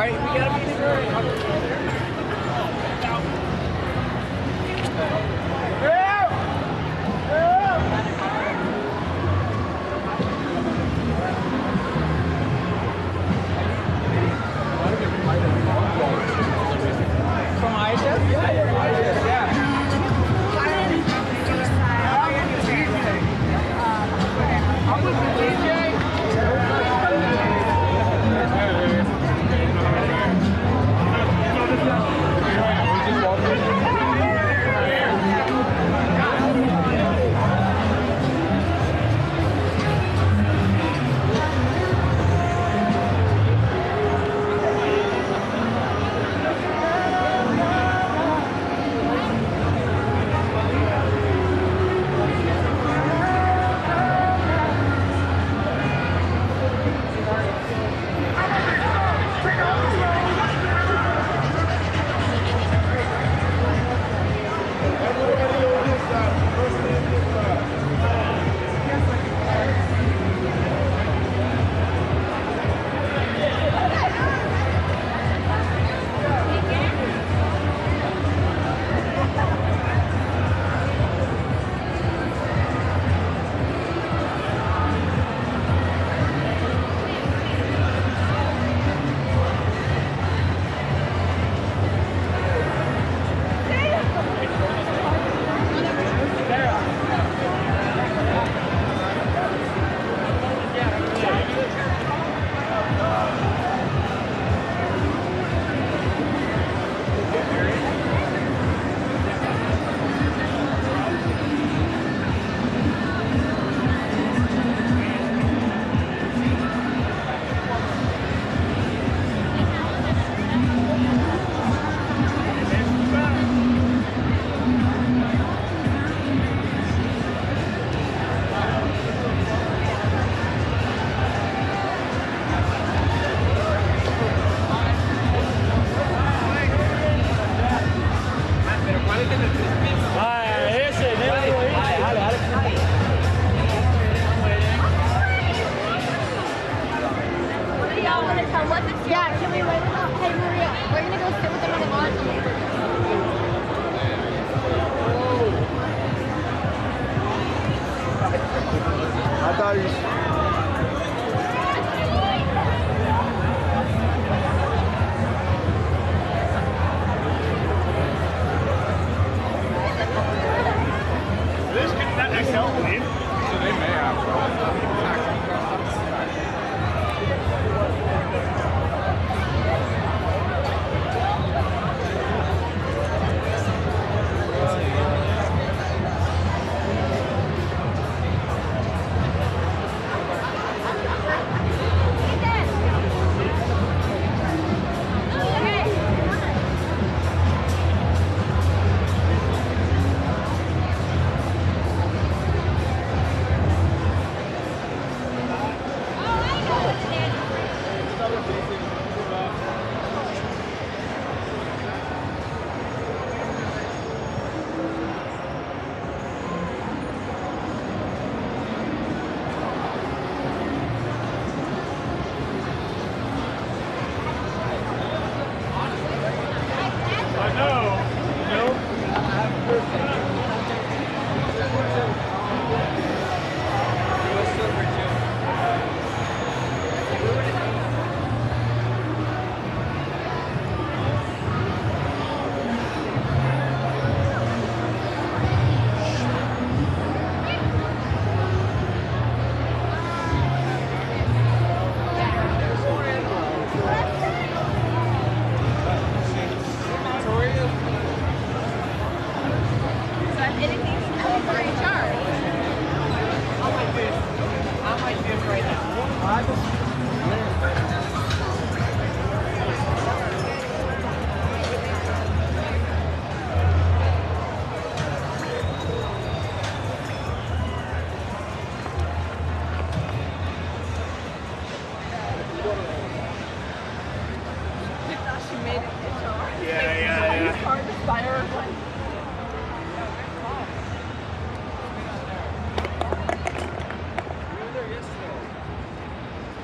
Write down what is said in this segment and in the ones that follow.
All right, we gotta be in the hurry. that XL leave? So they may have. Uh,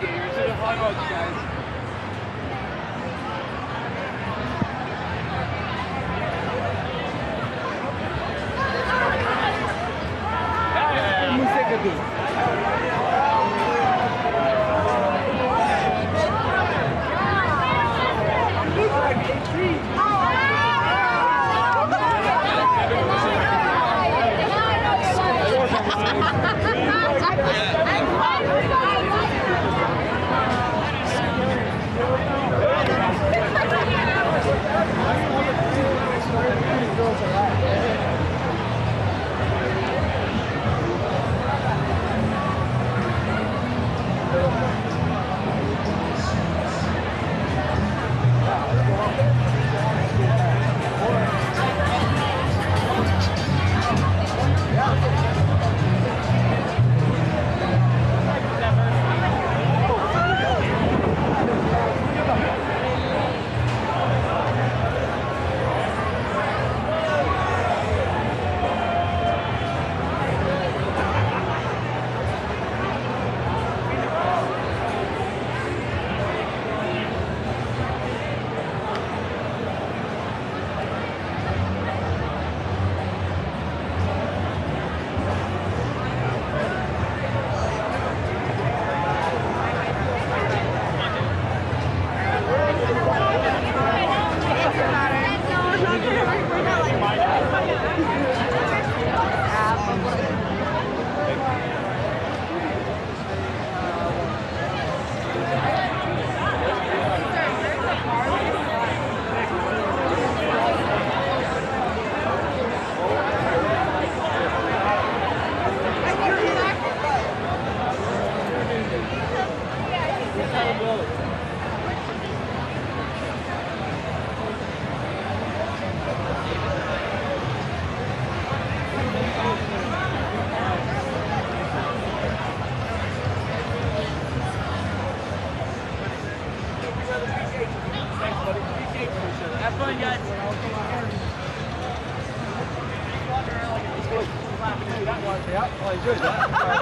Have Yeah, I enjoyed that.